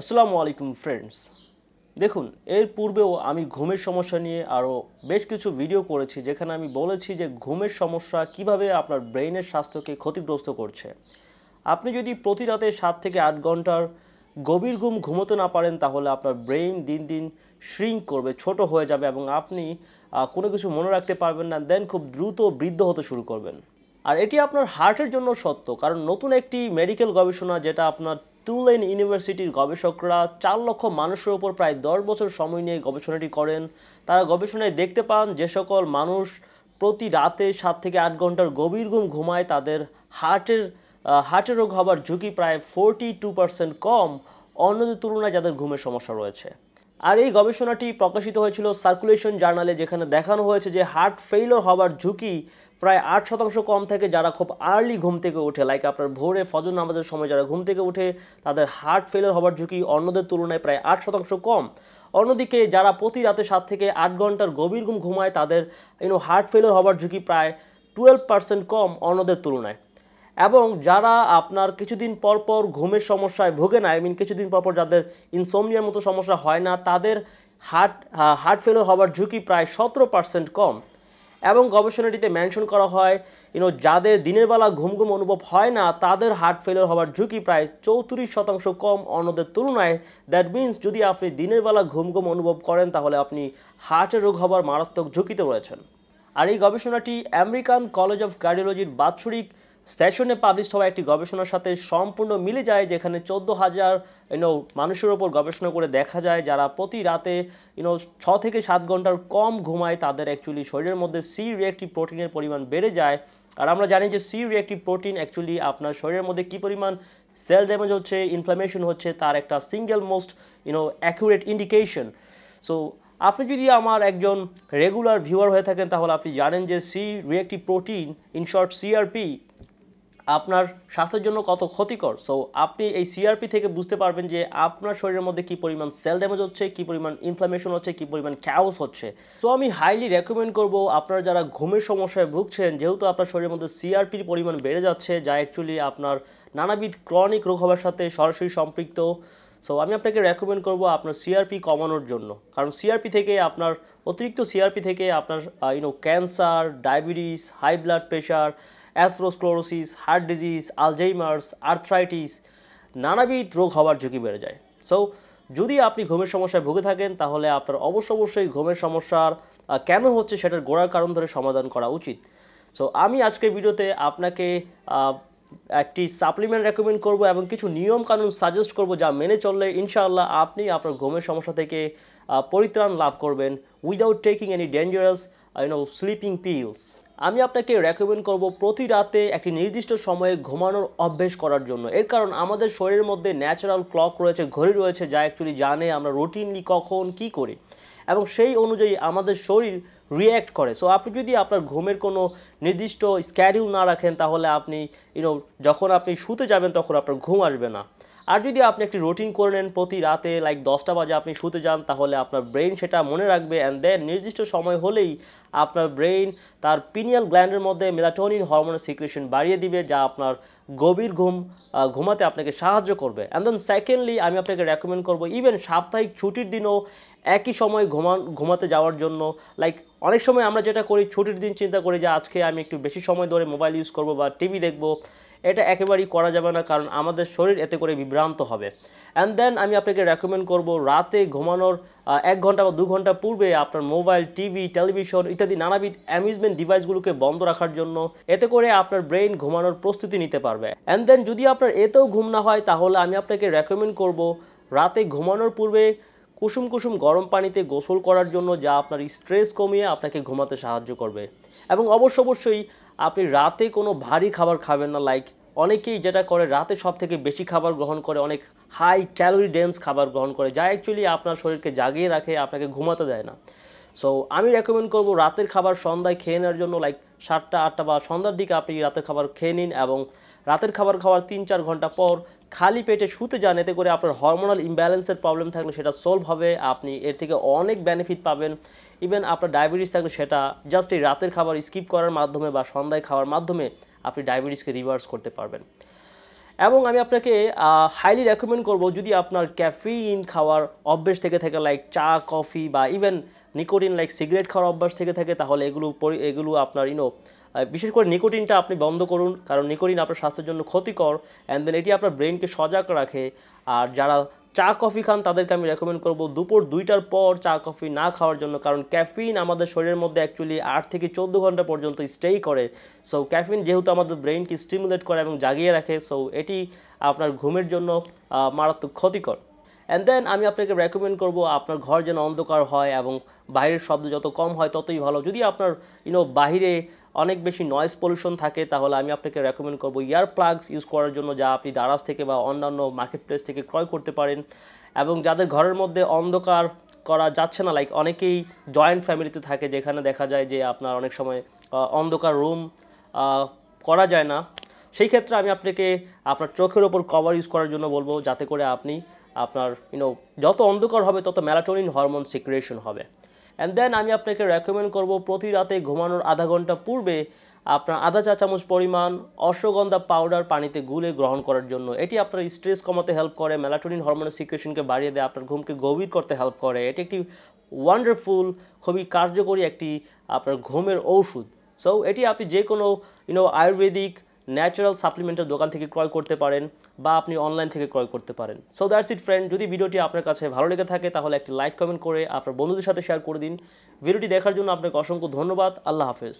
আসসালামু আলাইকুম ফ্রেন্ডস দেখুন, এর পূর্বেও আমি ঘুমের সমস্যা নিয়ে আরও বেশ কিছু ভিডিও করেছি, যেখানে আমি বলেছি যে ঘুমের সমস্যা কীভাবে আপনার ব্রেইনের স্বাস্থ্যকে ক্ষতিগ্রস্ত করছে। আপনি যদি প্রতি রাতে সাত থেকে আট ঘণ্টার গভীর ঘুম ঘুমোতে না পারেন, তাহলে আপনার ব্রেইন দিন দিন শ্রিঙ্ক করবে, ছোট হয়ে যাবে এবং আপনি কোনো কিছু মনে রাখতে পারবেন না দেন খুব দ্রুত বৃদ্ধ হতে শুরু করবেন। আর এটি আপনার হার্টের জন্য সত্য, কারণ নতুন একটি মেডিকেল গবেষণা যেটা আপনার টুলেন ইউনিভার্সিটির গবেষকরা চার লক্ষ মানুষের ওপর প্রায় দশ বছর সময় নিয়ে গবেষণাটি করেন। তারা গবেষণায় দেখতে পান যে সকল মানুষ প্রতি রাতে সাত থেকে আট ঘণ্টার গভীর ঘুম ঘুমায়, তাদের হার্টের হার্টের রোগ হবার ঝুঁকি প্রায় ফোরটি টু পার্সেন্ট কম, অন্যদের তুলনায় যাদের ঘুমের সমস্যা রয়েছে। আর এই গবেষণাটি প্রকাশিত হয়েছিল সার্কুলেশন জার্নালে, যেখানে দেখানো হয়েছে যে হার্ট ফেইলর হবার ঝুঁকি প্রায় আট শতাংশ কম থাকে যারা খুব আর্লি ঘুম থেকে ওঠে। লাইক আপনার ভোরে ফজর নামাজের সময় যারা ঘুম থেকে উঠে তাদের হার্ট ফেইলর হবার ঝুঁকি অন্যদের তুলনায় প্রায় আট শতাংশ কম। অন্যদিকে যারা প্রতি রাতে সাত থেকে আট ঘণ্টার গভীর ঘুম ঘুমায়, তাদের ইউনো হার্ট ফেইলর হবার ঝুঁকি প্রায় টুয়েলভ পার্সেন্ট কম অন্যদের তুলনায়। এবং যারা আপনার কিছুদিন পর পর ঘুমের সমস্যায় ভোগে না আই মিন কিছুদিন পর পর যাদের ইনসোমনিয়ার মতো সমস্যা হয় না, তাদের হার্ট হার্ট ফেলিওর হবার ঝুঁকি প্রায় সতেরো পার্সেন্ট কম। এবং গবেষণাটিতে মেনশন করা হয় ইউনো যাদের দিনের বেলা ঘুম ঘুম অনুভব হয় না, তাদের হার্ট ফেলিওর হওয়ার ঝুঁকি প্রায় চৌত্রিশ শতাংশ কম অন্যদের তুলনায়। দ্যাট মিন্স যদি আপনি দিনের বেলা ঘুম ঘুম অনুভব করেন, তাহলে আপনি হার্টের রোগ হবার মারাত্মক ঝুঁকিতে রয়েছেন। আর এই গবেষণাটি আমেরিকান কলেজ অফ কার্ডিওলজির বাৎসরিক সেশনে পাবলিশ হওয়া একটি গবেষণার সাথে সম্পূর্ণ মিলে যায়, যেখানে চোদ্দ হাজার ইউনো মানুষের ওপর গবেষণা করে দেখা যায় যারা প্রতি রাতে ইউনো ছ থেকে সাত ঘণ্টার কম ঘুমায়, তাদের অ্যাকচুয়ালি শরীরের মধ্যে সি রিয়েক্টিভ প্রোটিনের পরিমাণ বেড়ে যায়। আর আমরা জানি যে সি রিয়েক্টিভ প্রোটিন অ্যাকচুয়ালি আপনার শরীরের মধ্যে কী পরিমাণ সেল ড্যামেজ হচ্ছে ইনফ্লামেশন হচ্ছে, তার একটা single most you know accurate indication so আপনি যদি আমার একজন রেগুলার ভিউয়ার হয়ে থাকেন, তাহলে আপনি জানেন যে C reactive protein in short CRP আপনার স্বাস্থ্যের জন্য কত ক্ষতিকর? সো আপনি এই সিআরপি থেকে বুঝতে পারবেন যে আপনার শরীরের মধ্যে কী পরিমাণ সেল ড্যামেজ হচ্ছে, কী পরিমাণ ইনফ্লামেশন হচ্ছে, কী পরিমাণ ক্যাওস হচ্ছে। সো আমি হাইলি রেকমেন্ড করব আপনারা যারা ঘুমের সমস্যায় ভুগছেন, যেহেতু আপনার শরীরের মধ্যে সিআরপির পরিমাণ বেড়ে যাচ্ছে, যা অ্যাকচুয়ালি আপনার নানাবিধ ক্রনিক রোগ হওয়ার সাথে সরাসরি সম্পৃক্ত। সো আমি আপনাকে রেকমেন্ড করব আপনার সিআরপি কমানোর জন্য। কারণ সিআরপি থেকে আপনার অতিরিক্ত সিআরপি থেকে আপনার you know cancer diabetes high blood pressure atherosclerosis heart disease Alzheimer's arthritis নানাবিধ রোগ হওয়ার ঝুঁকি বেড়ে যায়। সো যদি আপনি ঘুমের সমস্যায় ভুগে থাকেন, তাহলে আপনার অবশ্য অবশ্যই ঘুমের সমস্যার কেন হচ্ছে সেটার গোড়ার কারণ ধরে সমাধান করা উচিত। সো আমি আজকের ভিডিওতে আপনাকে একটি সাপ্লিমেন্ট রেকমেন্ড করব এবং কিছু নিয়ম কানুন সাজেস্ট করব যা মেনে চললে ইনশাআল্লাহ আপনি আপনার ঘুমের সমস্যা থেকে পরিত্রাণ লাভ করবেন without taking any dangerous you know sleeping pills আমি আপনাকে রেকমেন্ড করব প্রতি রাতে একটি নির্দিষ্ট সময়ে ঘুমানোর অভ্যেস করার জন্য। এর কারণ আমাদের শরীরের মধ্যে ন্যাচারাল ক্লক রয়েছে, ঘড়ি রয়েছে, যা অ্যাকচুয়ালি জানে আমরা রুটিনলি কখন কি করি। এবং সেই অনুযায়ী আমাদের শরীর রিয়্যাক্ট করে। সো আপনি যদি আপনার ঘুমের কোনো নির্দিষ্ট স্ক্যাডিউল না রাখেন, তাহলে আপনি ইউনো যখন আপনি শুতে যাবেন, তখন আপনার ঘুম আসবে না। আর যদি আপনি একটি রুটিন করে নেন প্রতি রাতে লাইক দশটা বাজে আপনি শুতে যান, তাহলে আপনার ব্রেন সেটা মনে রাখবে অ্যান্ড দেন নির্দিষ্ট সময় হলেই আপনার ব্রেন তার পিনিয়াল গ্ল্যান্ডের মধ্যে মেলাটোনিন হরমোনের সিক্রেশন বাড়িয়ে দিবে, যা আপনার গভীর ঘুম ঘুমাতে আপনাকে সাহায্য করবে। অ্যান্ড দেন সেকেন্ডলি আমি আপনাকে রেকমেন্ড করব ইভেন সাপ্তাহিক ছুটির দিনও একই সময় ঘুমান, ঘুমাতে যাওয়ার জন্য। লাইক অনেক সময় আমরা যেটা করি, ছুটির দিন চিন্তা করি যে আজকে আমি একটু বেশি সময় ধরে মোবাইল ইউজ করব বা টিভি দেখব। এটা একেবারেই করা যাবে না, কারণ আমাদের শরীর এতে করে বিভ্রান্ত হবে। অ্যান্ড দেন আমি আপনাকে রেকমেন্ড করব রাতে ঘুমানোর এক ঘণ্টা বা দু ঘণ্টা পূর্বে আপনার মোবাইল টিভি টেলিভিশন ইত্যাদি নানাবিধ অ্যামিউজমেন্ট ডিভাইসগুলোকে বন্ধ রাখার জন্য এতে করে আপনার ব্রেন ঘুমানোর প্রস্তুতি নিতে পারবে। অ্যান্ড দেন যদি আপনার এতেও ঘুম না হয়, তাহলে আমি আপনাকে রেকমেন্ড করব রাতে ঘুমানোর পূর্বে কুসুম কুসুম গরম পানিতে গোসল করার জন্য, যা আপনার স্ট্রেস কমিয়ে আপনাকে ঘুমাতে সাহায্য করবে। এবং অবশ্য অবশ্যই আপনি রাতে কোনো ভারী খাবার খাবেন না লাইক অনেকেই যেটা করে, রাতে সব থেকে বেশি খাবার গ্রহণ করে, অনেক হাই ক্যালোরি ডেন্স খাবার গ্রহণ করে, যা অ্যাকচুয়ালি আপনার শরীরকে জাগিয়ে রাখে, আপনাকে ঘুমাতে দেয় না। সো আমি রেকমেন্ড করব রাতের খাবার সন্ধ্যায় খেয়ে নেওয়ার জন্য লাইক সাতটা, আটটা বা সন্ধ্যার দিকে আপনি রাতের খাবার খেয়ে নিন এবং রাতের খাবার খাওয়ার তিন চার ঘণ্টা পর খালি পেটে শুতে যান, এতে করে আপনার হরমোনাল ইমব্যালেন্সের প্রবলেম থাকলে সেটা সলভ হবে, আপনি এর থেকে অনেক বেনিফিট পাবেন। ইভেন আপনার ডায়াবেটিস থাকলে সেটা জাস্ট এই রাতের খাবার স্কিপ করার মাধ্যমে বা সন্ধ্যায় খাওয়ার মাধ্যমে আপনি ডায়াবেটিসকে রিভার্স করতে পারবেন। এবং আমি আপনাকে হাইলি রেকমেন্ড করব যদি আপনার ক্যাফিন খাওয়ার অভ্যেস থেকে থাকে লাইক চা কফি বা ইভেন নিকোটিন লাইক সিগারেট খাওয়ার অভ্যাস থেকে থাকে, তাহলে এগুলো এগুলো আপনার ইনো বিশেষ করে নিকোটিনটা আপনি বন্ধ করুন, কারণ নিকোটিন আপনার স্বাস্থ্যের জন্য ক্ষতিকর অ্যান্ড দেন এটি আপনার ব্রেনকে সজাগ রাখে, আর যারা চা, কফি খান, তাদেরকে আমি রেকমেন্ড করব দুপুর দুইটার পর চা, কফি না খাওয়ার জন্য। কারণ ক্যাফিন আমাদের শরীরের মধ্যে অ্যাকচুয়ালি আট থেকে চোদ্দ ঘণ্টা পর্যন্ত স্টেই করে। সো ক্যাফিন যেহেতু আমাদের ব্রেনকে স্টিমুলেট করে এবং জাগিয়ে রাখে সো এটি আপনার ঘুমের জন্য মারাত্মক ক্ষতিকর। অ্যান্ড দেন আমি আপনাকে রেকমেন্ড করব, আপনার ঘর যেন অন্ধকার হয় এবং বাইরের শব্দ যত কম হয় ততই ভালো। যদি আপনার ইউনো বাইরে অনেক বেশি নয়েজ পলিউশন থাকে, তাহলে আমি আপনাকে রেকমেন্ড করব ইয়ার প্লাগস ইউজ করার জন্য, যা আপনি দারাজ থেকে বা অন্যান্য মার্কেট প্লেস থেকে ক্রয় করতে পারেন। এবং যাদের ঘরের মধ্যে অন্ধকার করা যাচ্ছে না লাইক অনেকেই জয়েন্ট ফ্যামিলিতে থাকে, যেখানে দেখা যায় যে আপনার অনেক সময় অন্ধকার রুম করা যায় না। সেই ক্ষেত্রে আমি আপনাকে আপনার চোখের ওপর কভার ইউজ করার জন্য বলব, যাতে করে আপনি আপনার ইউনো যত অন্ধকার হবে, তত ম্যালাটোনিন হরমোন সিক্রিয়েশন হবে। অ্যান্ড দেন আমি আপনাকে রেকমেন্ড করব প্রতি রাতে ঘুমানোর আধা ঘণ্টা পূর্বে আপনার আধা চা চামচ পরিমাণ অশ্বগন্ধা পাউডার পানিতে গুলে গ্রহণ করার জন্য। এটি আপনার স্ট্রেস কমাতে হেল্প করে মেলাটোনিন হরমোনের সিক্রেশনকে বাড়িয়ে দেয়, আপনার ঘুমকে গভীর করতে হেল্প করে। এটি একটি ওয়ান্ডারফুল খুবই কার্যকরী একটি আপনার ঘুমের ঔষধ। সো এটি আপনি যে কোনো ইউনো আয়ুর্বেদিক ন্যাচারাল সাপ্লিমেন্টের দোকান থেকে ক্রয় করতে পারেন বা আপনি অনলাইন থেকে ক্রয় করতে পারেন। সো দ্যাটস ইট ফ্রেন্ড যদি ভিডিওটি আপনার কাছে ভালো লেগে থাকে, তাহলে একটি লাইক কমেন্ট করে আপনার বন্ধুদের সাথে শেয়ার করে দিন। ভিডিওটি দেখার জন্য আপনাকে অসংখ্য ধন্যবাদ। আল্লাহ হাফেজ।